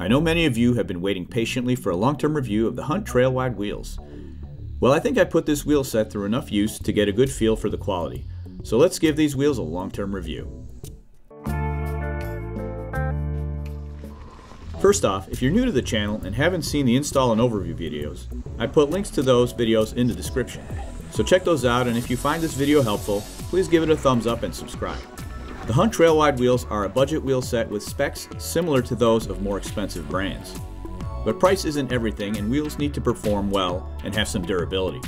I know many of you have been waiting patiently for a long-term review of the Hunt Trailwide wheels. Well, I think I put this wheel set through enough use to get a good feel for the quality. So let's give these wheels a long-term review. First off, if you're new to the channel and haven't seen the install and overview videos, I put links to those videos in the description. So check those out and if you find this video helpful, please give it a thumbs up and subscribe. The Hunt Trailwide wheels are a budget wheel set with specs similar to those of more expensive brands. But price isn't everything and wheels need to perform well and have some durability.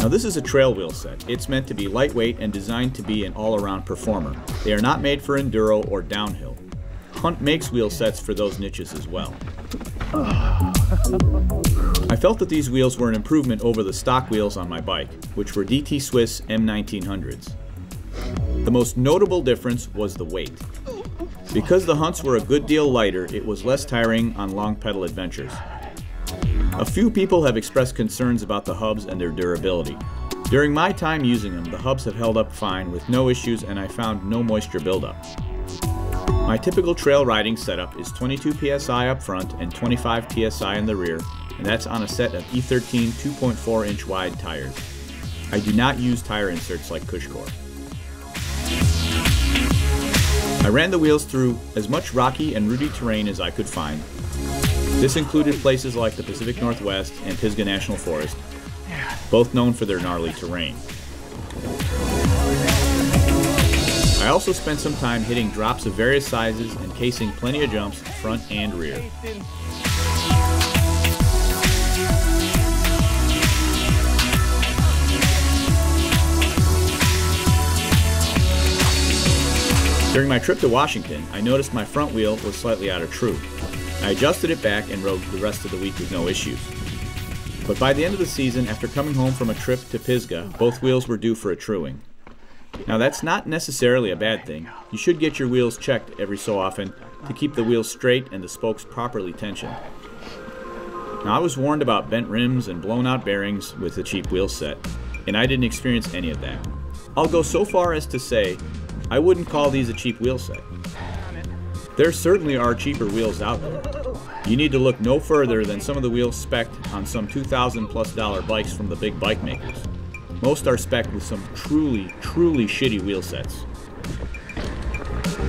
Now this is a trail wheel set. It's meant to be lightweight and designed to be an all-around performer. They are not made for enduro or downhill. Hunt makes wheel sets for those niches as well. I felt that these wheels were an improvement over the stock wheels on my bike, which were DT Swiss M1900s. The most notable difference was the weight. Because the hunts were a good deal lighter, it was less tiring on long pedal adventures. A few people have expressed concerns about the hubs and their durability. During my time using them, the hubs have held up fine with no issues and I found no moisture buildup. My typical trail riding setup is 22 psi up front and 25 psi in the rear, and that's on a set of E13 2.4 inch wide tires. I do not use tire inserts like Cushcore. I ran the wheels through as much rocky and rooty terrain as I could find. This included places like the Pacific Northwest and Pisgah National Forest, both known for their gnarly terrain. I also spent some time hitting drops of various sizes and casing plenty of jumps front and rear. During my trip to Washington, I noticed my front wheel was slightly out of true. I adjusted it back and rode the rest of the week with no issues. But by the end of the season, after coming home from a trip to Pisgah, both wheels were due for a truing. Now that's not necessarily a bad thing. You should get your wheels checked every so often to keep the wheels straight and the spokes properly tensioned. Now I was warned about bent rims and blown out bearings with the cheap wheel set, and I didn't experience any of that. I'll go so far as to say I wouldn't call these a cheap wheel set. There certainly are cheaper wheels out there. You need to look no further than some of the wheels spec'd on some 2000 plus dollar bikes from the big bike makers. Most are spec'd with some truly, truly shitty wheel sets.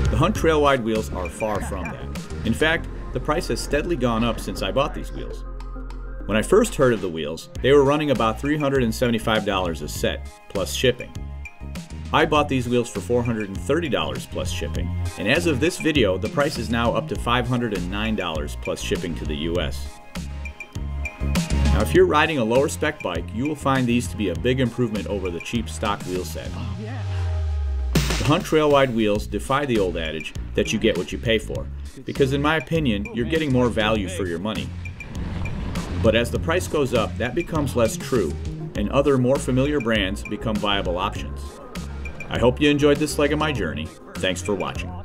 The Hunt Trail Wide wheels are far from that. In fact, the price has steadily gone up since I bought these wheels. When I first heard of the wheels, they were running about $375 a set, plus shipping. I bought these wheels for $430 plus shipping, and as of this video, the price is now up to $509 plus shipping to the US. Now if you're riding a lower spec bike, you will find these to be a big improvement over the cheap stock wheel set. Oh, the Hunt Trailwide wheels defy the old adage that you get what you pay for, because in my opinion, you're getting more value for your money. But as the price goes up, that becomes less true, and other more familiar brands become viable options. I hope you enjoyed this leg of my journey. Thanks for watching.